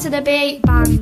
to the beat, bang.